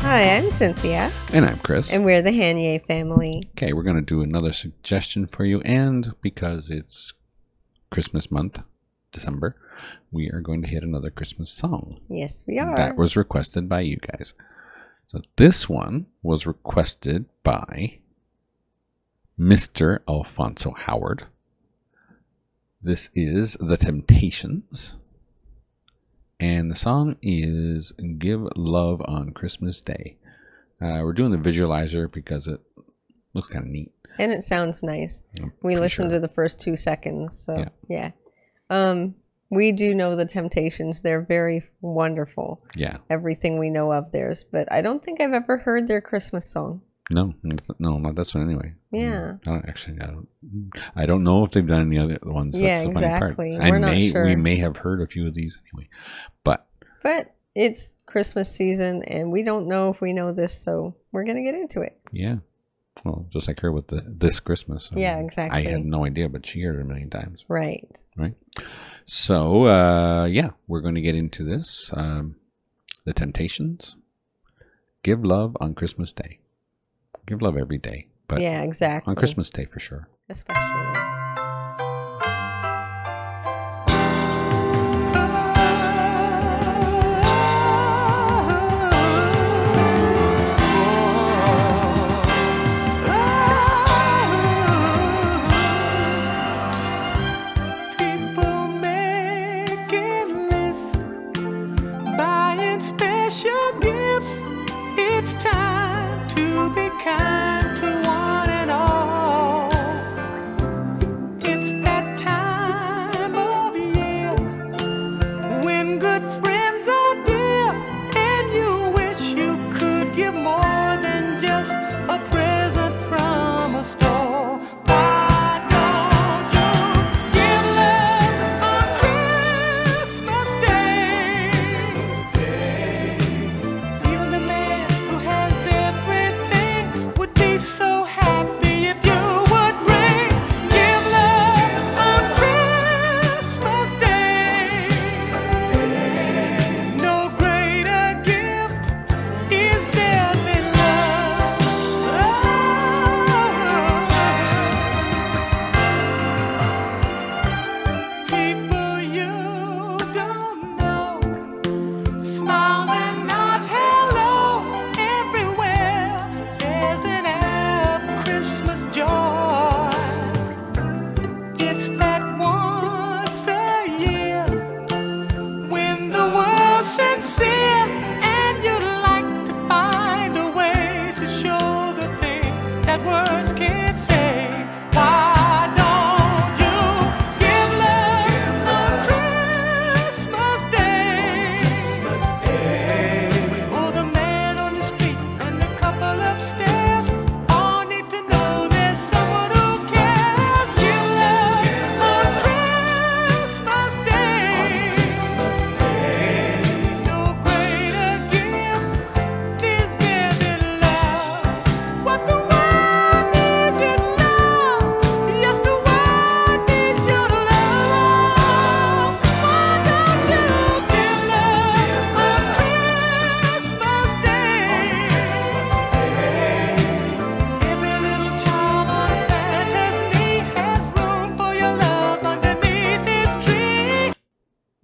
Hi, I'm Cynthia, And I'm Chris. and we're the Hanier family. Okay, we're going to do another suggestion for you. And because it's Christmas month, December, we are going to hit another Christmas song. Yes, we are. That was requested by you guys. So this one was requested by Mr. Alfonso Howard. This is The Temptations. And the song is Give Love on Christmas Day. Uh, we're doing the visualizer because it looks kind of neat. and it sounds nice. I'm We listened sure. to the first two seconds, so Yeah. yeah. Um, we do know the Temptations. They're very wonderful. Yeah. Everything we know of theirs, but I don't think I've ever heard their Christmas song. No, no, not this one anyway. Yeah. I don't actually. I don't, I don't know if they've done any other ones. That's Yeah, the funny exactly. part. I We're not may, sure. we may have heard a few of these anyway, but But it's Christmas season, and we don't know if we know this, so we're gonna get into it. yeah. Well, just like her with the this Christmas. I Yeah, mean, exactly. I had no idea, but she heard it a million times, Right. right? So, uh, yeah, we're going to get into this. Um, the Temptations. Give love on Christmas Day. Give love every day, but yeah, exactly. on Christmas Day for sure. especially. Say.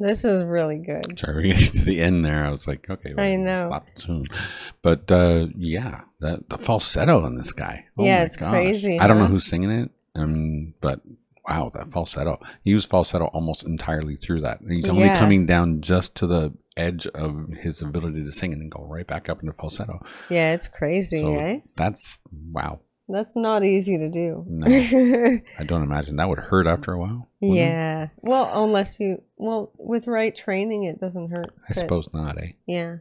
This is really good. Sorry, we to the end there. I was like, okay, I know. stop soon. But uh, yeah, that the falsetto on this guy. Oh Yeah, it's gosh. crazy, I don't know who's singing it. Um, but wow, that falsetto. He was falsetto almost entirely through that. He's only Yeah. coming down just to the edge of his ability to sing and then go right back up into falsetto. Yeah, it's crazy, So eh? that's wow. That's not easy to do. No. I don't imagine that would hurt after a while. would it? yeah. Well, unless you, well, with right training, it doesn't hurt. I but- suppose not, eh? Yeah.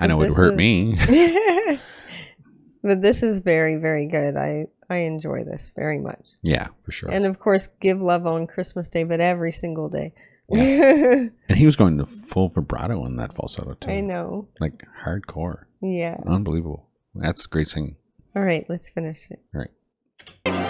I know it would hurt is- me. but this is very, very good. I I enjoy this very much. yeah, for sure. And of course, give love on Christmas Day, but every single day. And he was going to full vibrato on that falsetto too. I know. Like hardcore. Yeah. Unbelievable. That's great singing. All right, let's finish it. All right.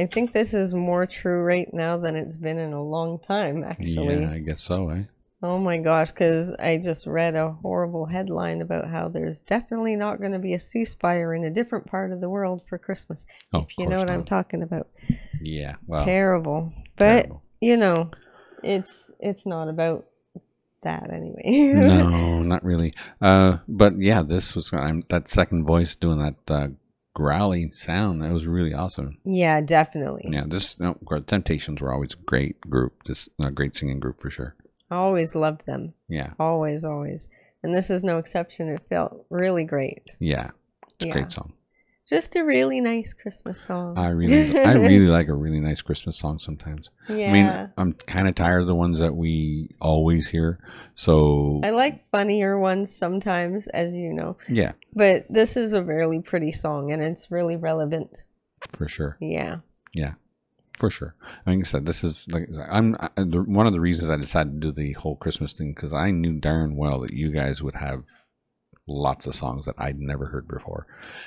I think this is more true right now than it's been in a long time, actually. Yeah, I guess so, eh? Oh my gosh, because I just read a horrible headline about how there's definitely not going to be a ceasefire in a different part of the world for Christmas. Oh, if you know what I'm talking about. Yeah, well, terrible. But, terrible. you know, it's it's not about that anyway. no, not really. Uh, but yeah, this was I'm, that second voice doing that uh, growly sound. That was really awesome. yeah, definitely. Yeah, this no, Temptations were always a great group. Just a great singing group for sure. I always loved them. Yeah, Always, always. And this is no exception. It felt really great. yeah, it's Yeah. a great song. Just a really nice Christmas song. I really, I really like a really nice Christmas song sometimes. yeah. I mean, I'm kind of tired of the ones that we always hear. So I like funnier ones sometimes, as you know. yeah, But this is a really pretty song and it's really relevant. for sure. Yeah. Yeah, for sure. Like I said, this is like I'm I, the, one of the reasons I decided to do the whole Christmas thing because I knew darn well that you guys would have lots of songs that I'd never heard before,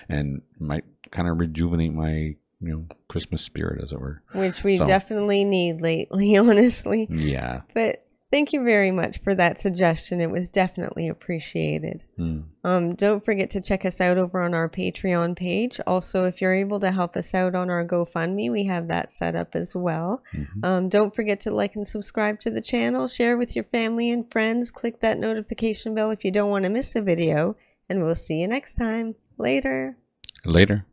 and might kind of rejuvenate my you know Christmas spirit, as it were. Which we So- definitely need lately, honestly. Yeah. But thank you very much for that suggestion. It was definitely appreciated. Mm. Um, don't forget to check us out over on our Patreon page. Also, if you're able to help us out on our GoFundMe, we have that set up as well. Mhm. Um, don't forget to like and subscribe to the channel, share with your family and friends, click that notification bell if you don't want to miss a video, and we'll see you next time. Later. Later.